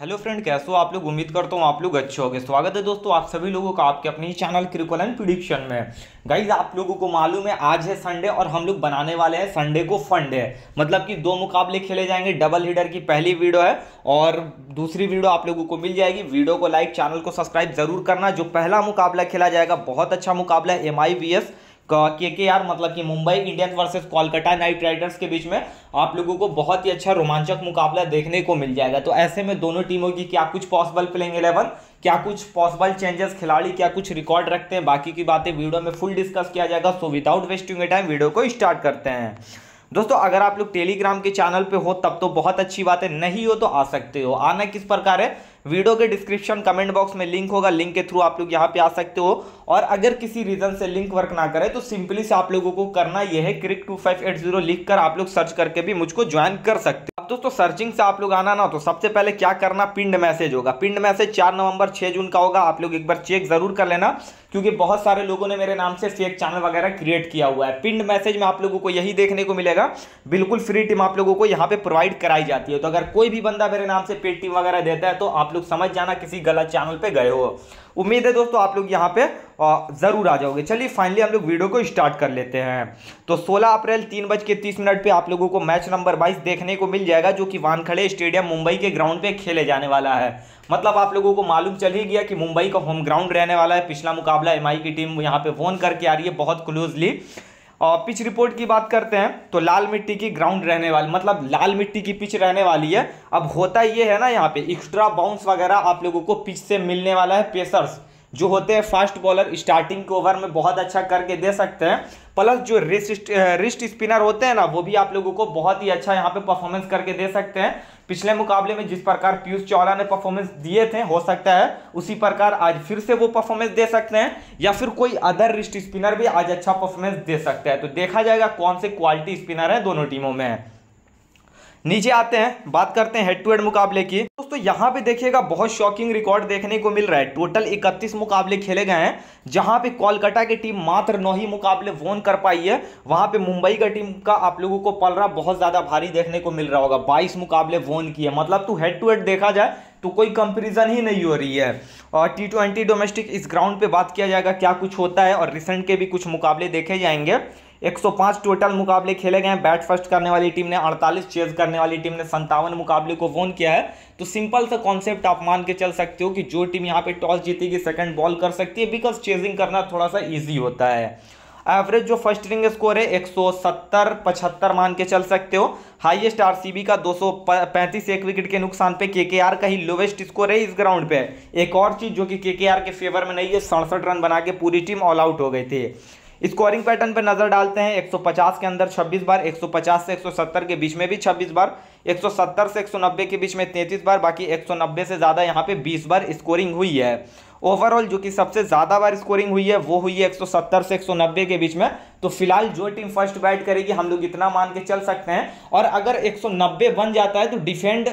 Hello friend, कैसे हो आप लोग? उम्मीद करता हूँ आप लोग अच्छे होंगे। स्वागत है दोस्तों आप सभी लोगों का आपके अपने ही चैनल एंड प्रिडिक्शन में। गाइज़ आप लोगों को मालूम है, आज है संडे और हम लोग बनाने वाले हैं संडे को फंड मतलब कि दो मुकाबले खेले जाएँगे डबल हीडर की पहली वीडियो है और दूसरी वीडियो आप लोगों को मिल जाएगी। वीडियो को लाइक चैनल को सब्सक्राइब ज़रूर करना। जो पहला मुकाबला खेला जाएगा, बहुत अच्छा मुकाबला है एम आई के के आर मतलब कि Mumbai Indians versus Kolkata Knight Riders के बीच में आप लोगों को बहुत ही अच्छा रोमांचक मुकाबला देखने को मिल जाएगा। तो ऐसे में दोनों टीमों की क्या कुछ पॉसिबल प्लेइंग इलेवन क्या कुछ पॉसिबल चेंजेस खिलाड़ी क्या कुछ रिकॉर्ड रखते हैं? बाकी की बातें वीडियो में फुल डिस्कस किया जाएगा। So without wasting a time video को स्टार्ट करते हैं। दोस्तों, अगर आप लोग टेलीग्राम के चैनल पे हो, तब तो बहुत अच्छी बात है। नहीं हो तो आ सकते हो। आना किस प्रकार है, वीडियो के डिस्क्रिप्शन कमेंट बॉक्स में लिंक होगा। लिंक के थ्रू आप लोग यहाँ पे आ सकते हो। और अगर किसी रीजन से लिंक वर्क ना करे तो सिंपली से आप लोगों को करना यह है क्रिक टू फाइव एट ज़ीरो लिख कर आप लोग सर्च करके भी मुझको ज्वाइन कर सकते हो। अब दोस्तों सर्चिंग से आप लोग आना ना तो सबसे पहले क्या करना पिंड मैसेज होगा। पिंड मैसेज चार नवंबर, छह जून का होगा। आप लोग एक बार चेक ज़रूर कर लेना। क्योंकि बहुत सारे लोगों ने मेरे नाम से फेक चैनल वगैरह क्रिएट किया हुआ है। पिंड मैसेज में आप लोगों को यही देखने को मिलेगा। बिल्कुल फ्री टीम आप लोगों को यहाँ पे प्रोवाइड कराई जाती है। तो अगर कोई भी बंदा मेरे नाम से पेड टीम वगैरह देता है तो आप लोग समझ जाना किसी गलत चैनल पर गए हो। उम्मीद है दोस्तों आप लोग यहाँ पे ज़रूर आ जाओगे। चलिए फाइनली हम लोग वीडियो को स्टार्ट कर लेते हैं। तो 16 अप्रैल तीन बज के तीस मिनट पर आप लोगों को मैच नंबर 22 देखने को मिल जाएगा, जो कि वानखड़े स्टेडियम मुंबई के ग्राउंड पे खेले जाने वाला है। मतलब आप लोगों को मालूम चल ही गया कि मुंबई का होम ग्राउंड रहने वाला है। पिछला मुकाबला एमआई की टीम यहाँ पे वोन करके आ रही है बहुत क्लोजली और पिच रिपोर्ट की बात करते हैं तो लाल मिट्टी की ग्राउंड रहने वाली मतलब लाल मिट्टी की पिच रहने वाली है। अब होता ये है ना यहाँ पे एक्स्ट्रा बाउंस वगैरह आप लोगों को पिच से मिलने वाला है पेसर्स जो होते हैं फास्ट बॉलर स्टार्टिंग के ओवर में बहुत अच्छा करके दे सकते हैं। प्लस जो रिस्ट रिस्ट स्पिनर होते हैं ना, वो भी आप लोगों को बहुत ही अच्छा यहाँ पे परफॉर्मेंस करके दे सकते हैं। पिछले मुकाबले में जिस प्रकार पीयूष चावला ने परफॉर्मेंस दिए थे, हो सकता है उसी प्रकार आज फिर से वो परफॉर्मेंस दे सकते हैं, या फिर कोई अदर रिस्ट स्पिनर भी आज अच्छा परफॉर्मेंस दे सकता है। तो देखा जाएगा कौन से क्वालिटी स्पिनर है दोनों टीमों में नीचे आते हैं, बात करते हैं हेड टू हेड मुकाबले की। दोस्तों, यहाँ पे देखिएगा, बहुत शॉकिंग रिकॉर्ड देखने को मिल रहा है। टोटल 31 मुकाबले खेले गए हैं, जहाँ पे कोलकाता की टीम मात्र नौ ही मुकाबले वोन कर पाई है। वहाँ पे मुंबई का टीम का आप लोगों को पल रहा, बहुत ज़्यादा भारी देखने को मिल रहा होगा। 22 मुकाबले वोन किए। मतलब तो हेड टू हेड देखा जाए तो कोई कंपेरिजन ही नहीं हो रही है। और टी ट्वेंटी डोमेस्टिक इस ग्राउंड पे बात किया जाएगा, क्या कुछ होता है और रिसेंट के भी कुछ मुकाबले देखे जाएँगे। 105 टोटल मुकाबले खेले गए हैं। बैट फ़र्स्ट करने वाली टीम ने 48 चेज करने वाली टीम ने संतावन मुकाबले को वोन किया है। तो सिंपल सा कॉन्सेप्ट आप मान के चल सकते हो कि जो टीम यहाँ पे टॉस जीतेगी सेकंड बॉल कर सकती है बिकॉज़ चेजिंग करना थोड़ा सा ईजी होता है। एवरेज जो फ़र्स्ट इनिंग स्कोर है 170 75 मान के चल सकते हो। हाईएस्ट आरसीबी का 235 एक विकेट के नुकसान पे केकेआर का ही लोवेस्ट स्कोर है इस ग्राउंड पे। एक और चीज़ जो कि केकेआर के फेवर में नहीं है, सड़सठ रन बना के पूरी टीम ऑल आउट हो गई थी। स्कोरिंग पैटर्न पर नज़र डालते हैं 150 के अंदर 26 बार 150 से 170 के बीच में भी 26 बार 170 से 190 के बीच में 33 बार बाकी 190 से ज़्यादा यहाँ पे 20 बार स्कोरिंग हुई है ओवरऑल जो कि सबसे ज़्यादा बार स्कोरिंग हुई है वो हुई है 170 से 190 के बीच में तो फ़िलहाल जो टीम फ़र्स्ट बैट करेगी हम लोग इतना मान के चल सकते हैं और अगर 190 बन जाता है तो डिफेंड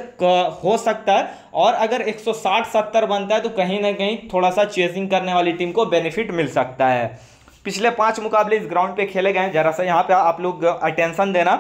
हो सकता है और अगर 160 70 बनता है तो कहीं ना कहीं थोड़ा सा चेजिंग करने वाली टीम को बेनिफिट मिल सकता है पिछले पाँच मुकाबले इस ग्राउंड पे खेले गए हैं। जरा सा यहाँ पे आप लोग अटेंशन देना।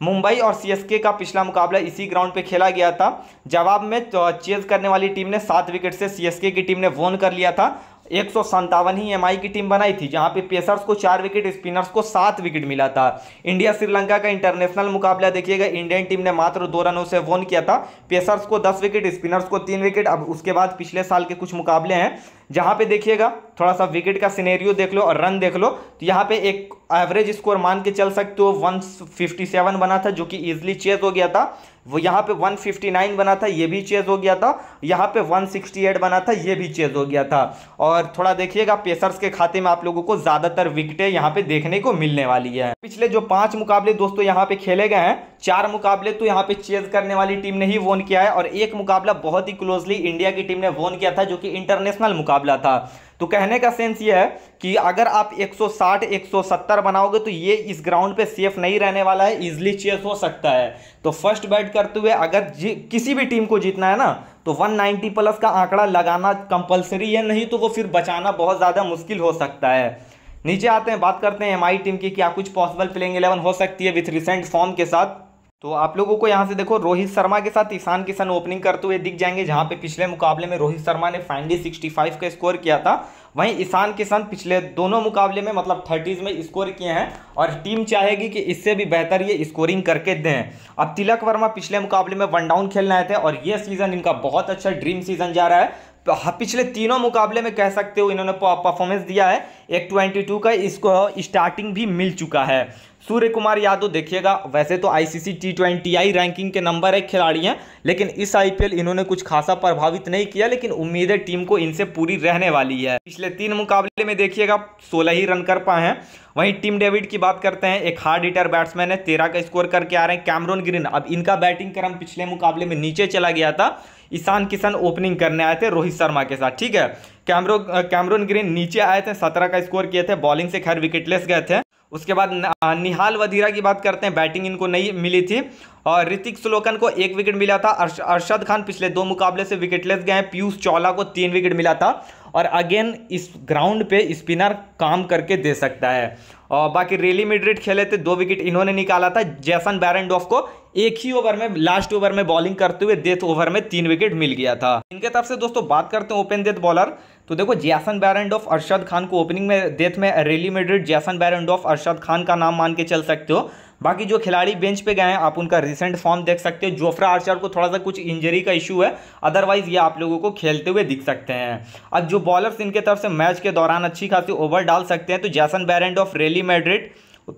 मुंबई और सीएसके का पिछला मुकाबला इसी ग्राउंड पे खेला गया था। जवाब में चेज करने वाली टीम ने सात विकेट से सीएसके की टीम ने वोन कर लिया था। एक सौ संतावन ही एमआई की टीम बनाई थी, जहाँ पे पेसर्स को चार विकेट स्पिनर्स को सात विकेट मिला था। इंडिया, श्रीलंका का इंटरनेशनल मुकाबला, देखिएगा इंडियन टीम ने मात्र दो रनों से वोन किया था। पेसर्स को दस विकेट स्पिनर्स को तीन विकेट अब उसके बाद पिछले साल के कुछ मुकाबले हैं, जहाँ पे देखिएगा थोड़ा सा विकेट का सिनेरियो देख लो और रन देख लो तो यहाँ पे एक एवरेज स्कोर मान के चल सकते हो वन बना था, जो कि इजिली चेज हो गया था। वो यहाँ पे 159 बना था, ये भी चेज हो गया था। यहाँ पे 168 बना था, ये भी चेज हो गया था। और थोड़ा देखिएगा पेसर्स के खाते में आप लोगों को ज़्यादातर विकेटें यहाँ पे देखने को मिलने वाली है। पिछले जो पाँच मुकाबले दोस्तों यहाँ पे खेले गए हैं, चार मुकाबले तो यहाँ पे चेज करने वाली टीम ने ही वोन किया है, और एक मुकाबला बहुत ही क्लोजली इंडिया की टीम ने वोन किया था, जो कि इंटरनेशनल मुकाबला था। तो कहने का सेंस ये है कि अगर आप 160 170 बनाओगे तो ये इस ग्राउंड पे सेफ़ नहीं रहने वाला है इजिली चेस हो सकता है। तो फ़र्स्ट बैट करते हुए अगर किसी भी टीम को जीतना है ना तो 190 प्लस का आंकड़ा लगाना कंपलसरी है, नहीं तो वो फिर बचाना बहुत ज़्यादा मुश्किल हो सकता है। नीचे आते हैं, बात करते हैं एमआई टीम की, क्या कुछ पॉसिबल प्लेइंग इलेवन हो सकती है विथ रिसेंट फॉर्म के साथ। तो आप लोगों को यहाँ से देखो, रोहित शर्मा के साथ ईशान किशन ओपनिंग करते हुए दिख जाएँगे, जहाँ पे पिछले मुकाबले में रोहित शर्मा ने फाइनली 65 का स्कोर किया था। वहीं ईशान किशन पिछले दोनों मुकाबले में मतलब थर्टीज में स्कोर किए हैं और टीम चाहेगी कि इससे भी बेहतर ये स्कोरिंग करके दें। अब तिलक वर्मा पिछले मुकाबले में वन डाउन खेलने आए थे और ये सीज़न इनका बहुत अच्छा ड्रीम सीज़न जा रहा है। पिछले तीनों मुकाबले में कह सकते हो, इन्होंने परफॉर्मेंस दिया है। एक ट्वेंटी टू का इसको स्टार्टिंग भी मिल चुका है। सूर्य कुमार यादव देखिएगा, वैसे तो ICC T twenty I ranking के नंबर एक खिलाड़ी हैं, लेकिन इस आईपीएल इन्होंने कुछ खासा प्रभावित नहीं किया, लेकिन उम्मीद है टीम को इनसे पूरी रहने वाली है। पिछले तीन मुकाबले में देखिएगा, सोलह ही रन कर पाए हैं। वहीं टीम डेविड की बात करते हैं, एक हार्ड हिटर बैट्समैन है, तेरह का स्कोर करके आ रहे हैं, कैमरोन ग्रीन। अब इनका बैटिंग क्रम पिछले मुकाबले में नीचे चला गया था, ईशान किशन ओपनिंग करने आए थे रोहित शर्मा के साथ, ठीक है? कैमरो, कैमरोन ग्रीन नीचे आए थे, सत्रह का स्कोर किए थे बॉलिंग से खैर विकेटलेस गए थे। उसके बाद निहाल वधीरा की बात करते हैं। बैटिंग इनको नहीं मिली थी और ऋतिक सुलोकन को एक विकेट मिला था। अरशद खान पिछले दो मुकाबले से विकेटलेस गए हैं। पीयूष चौला को तीन विकेट मिला था और अगेन इस ग्राउंड पे स्पिनर काम करके दे सकता है। और बाकी रेली मिड्रिड खेले थे, दो विकेट इन्होंने निकाला था। जैसन बैरेंडोफ को एक ही ओवर में, लास्ट ओवर में बॉलिंग करते हुए डेथ ओवर में तीन विकेट मिल गया था। इनके तरफ़ से दोस्तों बात करते हैं ओपन डेथ बॉलर। तो देखो जैसन बैरेंडोफ अरशद खान को ओपनिंग में डेथ में रेली मेड्रिड जैसन बैरेंडोफ अरशद खान का नाम मान के चल सकते हो। बाकी जो खिलाड़ी बेंच पे गए हैं, आप उनका रिसेंट फॉर्म देख सकते हो। जोफ्रा आर्चर को थोड़ा सा कुछ इंजरी का इशू है। अदरवाइज़ ये आप लोगों को खेलते हुए दिख सकते हैं। अब जो बॉलर्स इनके तरफ़ से मैच के दौरान अच्छी खासी ओवर डाल सकते हैं। तो Jason Behrendorff Riley Meredith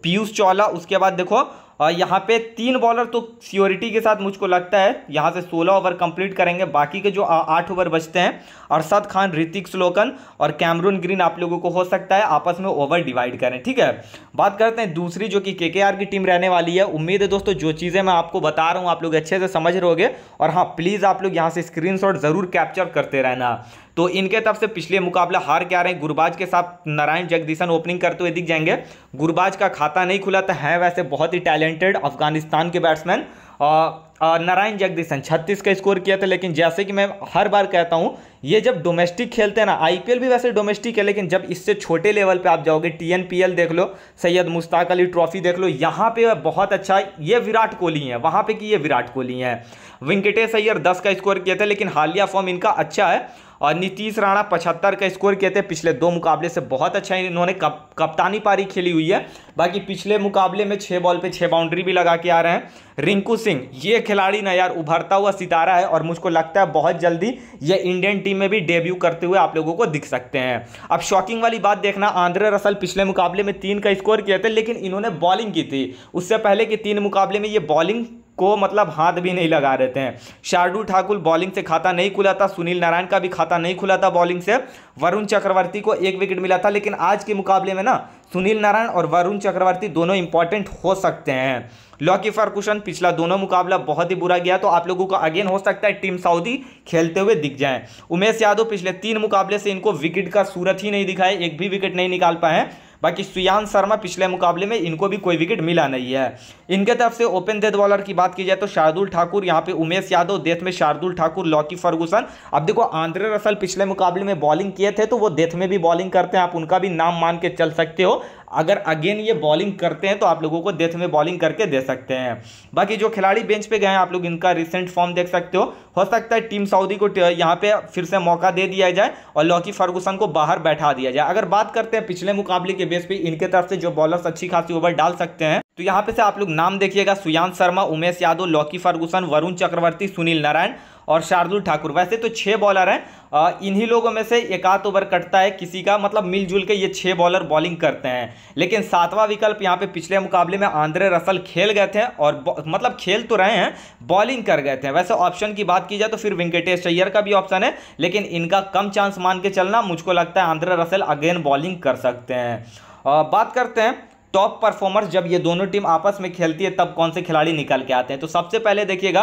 Piyush Chawla, उसके बाद देखो यहाँ पे तीन बॉलर तो सियोरिटी के साथ मुझको लगता है, यहाँ से सोलह ओवर कंप्लीट करेंगे, बाकी के जो आठ ओवर बचते हैं अरसद खान, ऋतिक स्लोकन और कैमरून ग्रीन आप लोगों को हो सकता है, आपस में ओवर डिवाइड करें, ठीक है? बात करते हैं दूसरी जो कि के की टीम रहने वाली है, उम्मीद है दोस्तों जो चीज़ें मैं आपको बता रहा हूँ, आप लोग अच्छे से समझ रहोगे, और हाँ प्लीज़ आप लोग यहाँ से स्क्रीन ज़रूर कैप्चर करते रहना। तो इनके तरफ़ से पिछले मुकाबला हार के आ रहे हैं। गुरबाज के साथ नारायण जगदीशन ओपनिंग करते हुए दिख जाएँगे। गुरबाज का खाता नहीं खुला था है वैसे बहुत ही टैलेंटेड अफ़गानिस्तान के बैट्समैन नारायण जगदीशन छत्तीस का स्कोर किया था, लेकिन जैसे कि मैं हर बार कहता हूँ, ये जब डोमेस्टिक खेलते हैं ना आईपीएल भी वैसे डोमेस्टिक है, लेकिन जब इससे छोटे लेवल पे आप जाओगे टीएनपीएल देख लो, सैयद मुश्ताक अली ट्रॉफी देख लो, यहाँ पे बहुत अच्छा ये विराट कोहली है, वहाँ पे कि ये विराट कोहली है। वेंकटेश अय्यर दस का स्कोर किया था, लेकिन हालिया फॉर्म इनका अच्छा है। और नीतीश राणा पचहत्तर का स्कोर किए थे पिछले दो मुकाबले से बहुत अच्छा इन्होंने कप, कप्तानी पारी खेली हुई है। बाकी पिछले मुकाबले में छः बॉल पे छः बाउंड्री भी लगा के आ रहे हैं। रिंकू सिंह ये खिलाड़ी ना यार उभरता हुआ सितारा है और मुझको लगता है बहुत जल्दी ये इंडियन टीम में भी डेब्यू करते हुए आप लोगों को दिख सकते हैं। अब शॉकिंग वाली बात देखना आंध्र रसल पिछले मुकाबले में तीन का स्कोर किए थे लेकिन इन्होंने बॉलिंग की थी। उससे पहले के तीन मुकाबले में ये बॉलिंग को मतलब हाथ भी नहीं लगा रहे थे शार्दुल ठाकुर बॉलिंग से खाता नहीं खुला था, सुनील नारायण का भी खाता नहीं खुला था बॉलिंग से। वरुण चक्रवर्ती को एक विकेट मिला था, लेकिन आज के मुकाबले में ना, सुनील नारायण और वरुण चक्रवर्ती दोनों इंपॉर्टेंट हो सकते हैं। लॉकी फर्कुशन पिछला दोनों मुकाबला बहुत ही बुरा गया तो आप लोगों को अगेन हो सकता है टीम सऊदी खेलते हुए दिख जाए। उमेश यादव पिछले तीन मुकाबले से इनको विकेट का सूरत ही नहीं दिखाए, एक भी विकेट नहीं निकाल पाए बाकी सुयान शर्मा पिछले मुकाबले में इनको भी कोई विकेट मिला नहीं है। इनके तरफ़ से ओपन डेथ बॉलर की बात की जाए तो शार्दुल ठाकुर, यहाँ पे उमेश यादव डेथ में शार्दुल ठाकुर, लॉकी फर्गूसन। अब देखो, आंद्रे रसल पिछले मुकाबले में बॉलिंग किए थे तो वो डेथ में भी बॉलिंग करते हैं। आप उनका भी नाम मान के चल सकते हो। अगर अगेन ये बॉलिंग करते हैं तो आप लोगों को डेथ में बॉलिंग करके दे सकते हैं। बाकी जो खिलाड़ी बेंच पे गए हैं, आप लोग इनका रिसेंट फॉर्म देख सकते हो। हो सकता है टीम सऊदी को यहाँ पे फिर से मौका दे दिया जाए और लॉकी फर्गूसन को बाहर बैठा दिया जाए। अगर बात करते हैं, पिछले मुकाबले के बेस पर इनके तरफ़ से जो बॉलर्स अच्छी खासी ओवर डाल सकते हैं तो यहाँ पे से आप लोग नाम देखिएगा, सुयांत शर्मा, उमेश यादव, लॉकी फर्गूसन, वरुण चक्रवर्ती, सुनील नारायण और शार्दुल ठाकुर। वैसे तो छः बॉलर हैं। इन्हीं लोगों में से एक आध ओवर कटता है किसी का मतलब मिलजुल के ये छः बॉलर बॉलिंग करते हैं। लेकिन सातवां विकल्प यहाँ पे पिछले मुकाबले में आंद्रे रसल खेल गए थे और मतलब खेल तो रहे हैं बॉलिंग कर गए थे। वैसे ऑप्शन की बात की जाए तो फिर वेंकटेश अय्यर का भी ऑप्शन है, लेकिन इनका कम चांस मान के चलना मुझको लगता है आंध्र रसल अगेन बॉलिंग कर सकते हैं। बात करते हैं टॉप परफॉर्मर्स जब ये दोनों टीम आपस में खेलती है, तब कौन से खिलाड़ी निकल के आते हैं? तो सबसे पहले देखिएगा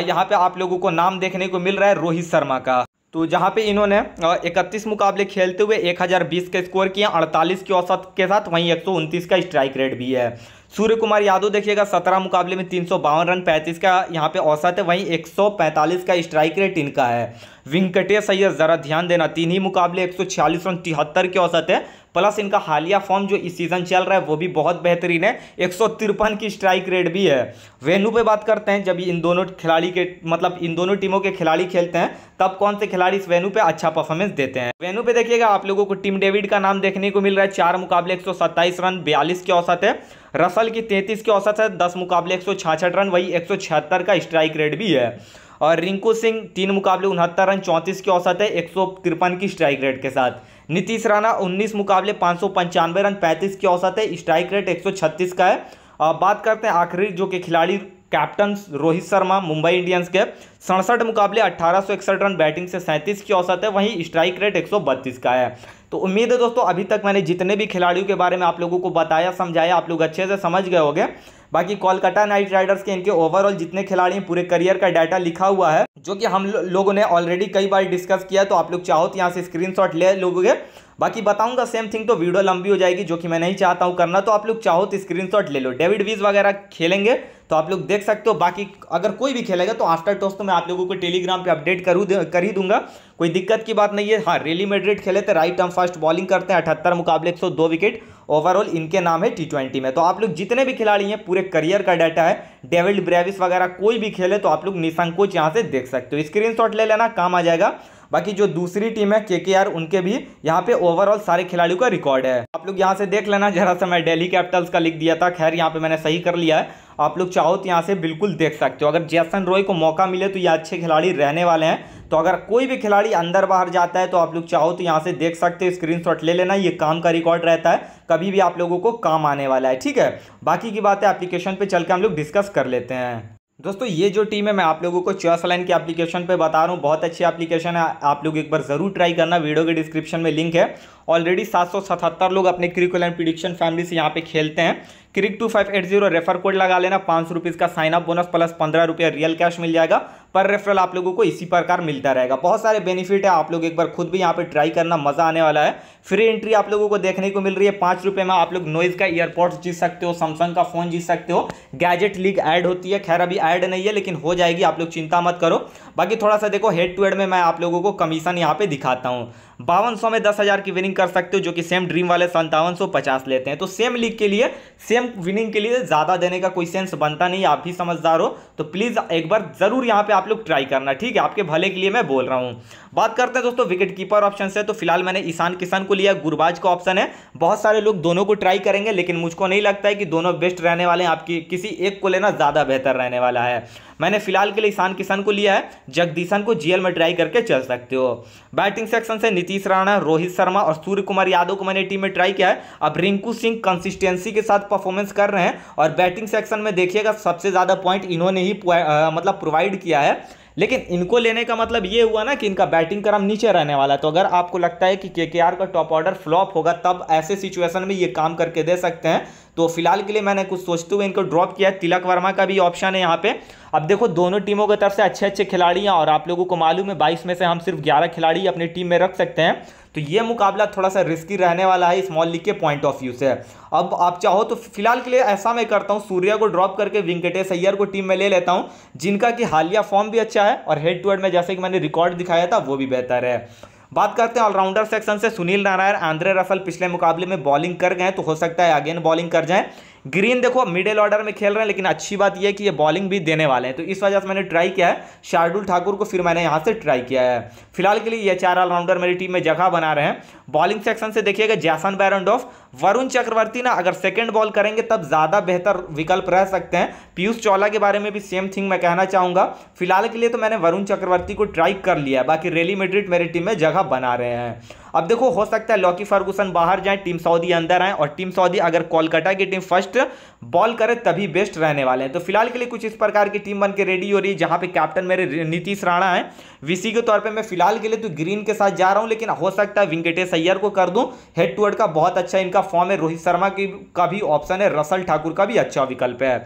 यहाँ पे आप लोगों को नाम देखने को मिल रहा है रोहित शर्मा का। तो जहाँ पे इन्होंने इकतीस मुकाबले खेलते हुए 1020 का स्कोर किया अड़तालीस की औसत के साथ, वहीं एक का स्ट्राइक रेट भी है। सूर्य कुमार यादव देखिएगा, सत्रह मुकाबले में तीन सौ बावन रन, पैंतीस का यहाँ पे औसत है, वहीं 145 का स्ट्राइक रेट इनका है। वेंकटेश अय्यर ज़रा ध्यान देना, तीन ही मुकाबले एक सौ छियालीस रन, तिहत्तर के औसत है। प्लस इनका हालिया फॉर्म जो इस सीज़न चल रहा है, वो भी बहुत बेहतरीन है, एक सौ तिरपन की स्ट्राइक रेट भी है। वेन्यू पे बात करते हैं, जब इन दोनों खिलाड़ी के मतलब इन दोनों टीमों के खिलाड़ी खेलते हैं, तब कौन से खिलाड़ी इस वेन्यू पे अच्छा परफॉर्मेंस देते हैं? वेन्यू पे देखिएगा, आप लोगों को टीम डेविड का नाम देखने को मिल रहा है, चार मुकाबले एक सौ सत्ताईस रन, बयालीस के औसत है। रसल की तैंतीस की औसत है दस मुकाबले एक रन, वही एक सौ छिहत्तर का स्ट्राइक रेट भी है। और रिंकू सिंह तीन मुकाबले उनहत्तर रन, चौंतीस की औसत है एक सौ तिरपन की स्ट्राइक रेट के साथ। नीतीश राणा उन्नीस मुकाबले पाँच सौ पंचानबे रन, पैंतीस की औसत है स्ट्राइक रेट एक सौ छत्तीस का है। और बात करते हैं आखिरी, जो कि खिलाड़ी कैप्टन रोहित शर्मा, मुंबई इंडियंस के सड़सठ मुकाबले अट्ठारह रन बैटिंग से सैंतीस की औसत है, वहीं स्ट्राइक रेट एक सौ बत्तीस का है। तो उम्मीद है दोस्तों, अभी तक मैंने जितने भी खिलाड़ियों के बारे में आप लोगों को बताया, समझाया, आप लोग अच्छे से समझ गए होंगे। बाकी कोलकाता नाइट राइडर्स के इनके ओवरऑल जितने खिलाड़ी हैं, पूरे करियर का डाटा लिखा हुआ है, जो कि हम लोगों ने ऑलरेडी कई बार डिस्कस किया तो आप लोग चाहो तो यहाँ से स्क्रीनशॉट ले लोगे। बाकी बताऊँगा सेम थिंग तो वीडियो लंबी हो जाएगी, जो कि मैं नहीं चाहता हूँ करना तो आप लोग चाहो तो स्क्रीनशॉट ले लो। डेविड वीज वगैरह खेलेंगे तो आप लोग देख सकते हो। बाकी अगर कोई भी खेलेगा तो आफ्टर टॉस तो मैं आप लोगों को टेलीग्राम पे अपडेट करूँ कर ही दूँगा। कोई दिक्कत की बात नहीं है। हाँ रेली मेड्रिड खेले थे राइट टर्म फास्ट बॉलिंग करते हैं, अठहत्तर मुकाबले, एक दो विकेट ओवरऑल इनके नाम है टी में। तो आप लोग जितने भी खिलाड़ी हैं, पूरे करियर का डाटा है डेविड ब्रेविस वगैरह कोई भी खेले तो आप लोग निसंकोच यहाँ से देख सकते हो। स्क्रीन ले लेना, काम आ जाएगा। बाकी जो दूसरी टीम है के उनके भी यहाँ पे ओवरऑल सारे खिलाड़ियों का रिकॉर्ड है। आप लोग यहाँ से देख लेना, जरा सा मैं डेली कैपिटल्स का लिख दिया था। खैर, यहाँ पे मैंने सही कर लिया है। आप लोग चाहो तो यहाँ से बिल्कुल देख सकते हो। अगर जैसन रॉय को मौका मिले तो ये अच्छे खिलाड़ी रहने वाले हैं। तो अगर कोई भी खिलाड़ी अंदर बाहर जाता है तो आप लोग चाहो तो यहाँ से देख सकते हो। स्क्रीनशॉट ले लेना, ये काम का रिकॉर्ड रहता है। कभी भी आप लोगों को काम आने वाला है, ठीक है? बाकी की बात है एप्लीकेशन पे चल के हम लोग डिस्कस कर लेते हैं। दोस्तों, ये जो टीम है, मैं आप लोगों को चॉइस लाइन की एप्लीकेशन पे बता रहा हूँ। बहुत अच्छी एप्लीकेशन है, आप लोग एक बार ज़रूर ट्राई करना। वीडियो के डिस्क्रिप्शन में लिंक है। ऑलरेडी सात सौ सतहत्तर लोग अपने क्रिकुल एंड प्रिडिक्शन फैमिली से यहाँ पे खेलते हैं। Cric two five eight zero refer code लगा लेना, पाँच रुपीज़ का साइन अप बोनस प्लस पंद्रह रुपया रियल कैश मिल जाएगा। पर रेफरल आप लोगों को इसी प्रकार मिलता रहेगा। बहुत सारे बेनिफिट है, आप लोग एक बार खुद भी यहाँ पे ट्राई करना, मज़ा आने वाला है। फ्री एंट्री आप लोगों को देखने को मिल रही है, पाँच रुपये में आप लोग नोइज का ईयरपोर्ट्स जीत सकते हो सैमसंग का फ़ोन जीत सकते हो। गैजेट लीग ऐड होती है। खैर, अभी ऐड नहीं है, लेकिन हो जाएगी, आप लोग चिंता मत करो। बाकी थोड़ा सा देखो हेड टू हेड में मैं आप लोगों को कमीशन यहाँ पे दिखाता हूँ। बावन सौ में दस हज़ार की विनिंग कर सकते हो, जो कि सेम ड्रीम वाले संतावन सौ पचास लेते हैं। तो सेम लीग के लिए सेम विनिंग के लिए ज़्यादा देने का कोई सेंस बनता नहीं, आप भी समझदार हो। तो प्लीज़ एक बार ज़रूर यहाँ पर आप लोग ट्राई करना, ठीक है? आपके भले के लिए मैं बोल रहा हूँ। बात करते हैं दोस्तों विकेट कीपर ऑप्शन से। तो फ़िलहाल मैंने ईशान किशन को लिया, गुरबाज का ऑप्शन है। बहुत सारे लोग दोनों को ट्राई करेंगे, लेकिन मुझको नहीं लगता है कि दोनों बेस्ट रहने वाले हैं। आपकी किसी एक को लेना ज़्यादा बेहतर रहने वाला है। मैंने फ़िलहाल के लिए ईशान किशन को लिया है। जगदीशन को जीएल में ट्राई करके चल सकते हो। बैटिंग सेक्शन से नीतीश राणा, रोहित शर्मा और सूर्य कुमार यादव को मैंने टीम में ट्राई किया है। अब रिंकू सिंह कंसिस्टेंसी के साथ परफॉर्मेंस कर रहे हैं। और बैटिंग सेक्शन में देखिएगा, सबसे ज़्यादा पॉइंट इन्होंने ही मतलब प्रोवाइड किया है। लेकिन इनको लेने का मतलब ये हुआ ना कि इनका बैटिंग क्रम नीचे रहने वाला है। तो अगर आपको लगता है कि के का टॉप ऑर्डर फ्लॉप होगा, तब ऐसे सिचुएशन में ये काम करके दे सकते हैं। तो फ़िलहाल के लिए मैंने कुछ सोचते हुए इनको ड्रॉप किया तिलक वर्मा का भी ऑप्शन है यहाँ पे। अब देखो, दोनों टीमों की तरफ़ से अच्छे अच्छे खिलाड़ी हैं और आप लोगों को मालूम है, बाईस में से हम सिर्फ़ ग्यारह खिलाड़ी अपनी टीम में रख सकते हैं। तो ये मुकाबला थोड़ा सा रिस्की रहने वाला है स्मॉल लीग के पॉइंट ऑफ़ व्यू से। अब आप चाहो तो फ़िलहाल के लिए ऐसा मैं करता हूँ, सूर्या को ड्रॉप करके वेंकटेश अय्यर को टीम में ले लेता हूँ, जिनका कि हालिया फॉर्म भी अच्छा है और हेड टू हेड में जैसे कि मैंने रिकॉर्ड दिखाया था, वो भी बेहतर है। बात करते हैं ऑलराउंडर सेक्शन से सुनील नारायण, आंद्रे रसल पिछले मुकाबले में बॉलिंग कर गए तो हो सकता है अगेन बॉलिंग कर जाए। ग्रीन देखो मिडिल ऑर्डर में खेल रहे हैं, लेकिन अच्छी बात यह कि ये बॉलिंग भी देने वाले हैं। तो इस वजह से मैंने ट्राई किया है। शार्दुल ठाकुर को फिर मैंने यहाँ से ट्राई किया है। फ़िलहाल के लिए ये चार ऑलराउंडर मेरी टीम में जगह बना रहे हैं। बॉलिंग सेक्शन से देखिएगा जैसन बैरंडोफ वरुण चक्रवर्ती ना अगर सेकेंड बॉल करेंगे, तब ज़्यादा बेहतर विकल्प रह सकते हैं। पीयूष चौला के बारे में भी सेम थिंग मैं कहना चाहूँगा। फ़िलहाल के लिए तो मैंने वरुण चक्रवर्ती को ट्राई कर लिया है। बाकी रेली मेड्रिड मेरी टीम में जगह बना रहे हैं। अब देखो, हो सकता है लॉकी फर्गूसन बाहर जाए टीम सऊदी अंदर आए और टीम सऊदी अगर कोलकाता की टीम फ़र्स्ट बॉल करे, तभी बेस्ट रहने वाले हैं। तो फ़िलहाल के लिए कुछ इस प्रकार की टीम बन के रेडी हो रही है, जहाँ पे कैप्टन मेरे नीतीश राणा है। वीसी के तौर पे मैं फ़िलहाल के लिए तो ग्रीन के साथ जा रहा हूँ, लेकिन हो सकता है वेंकटेश अय्यर को कर दूँ। हेड टू हेड का बहुत अच्छा इनका फॉर्म है, रोहित शर्मा की का भी ऑप्शन है रसल ठाकुर का भी अच्छा विकल्प है।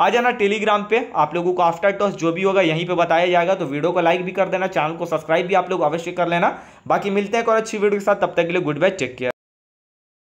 आ जाना टेलीग्राम पे, आप लोगों को आफ्टर टॉस जो भी होगा यहीं पे बताया जाएगा तो वीडियो को लाइक भी कर देना चैनल को सब्सक्राइब भी आप लोग अवश्य कर लेना। बाकी मिलते हैं और अच्छी वीडियो के साथ, तब तक के लिए गुड बाय टेक केयर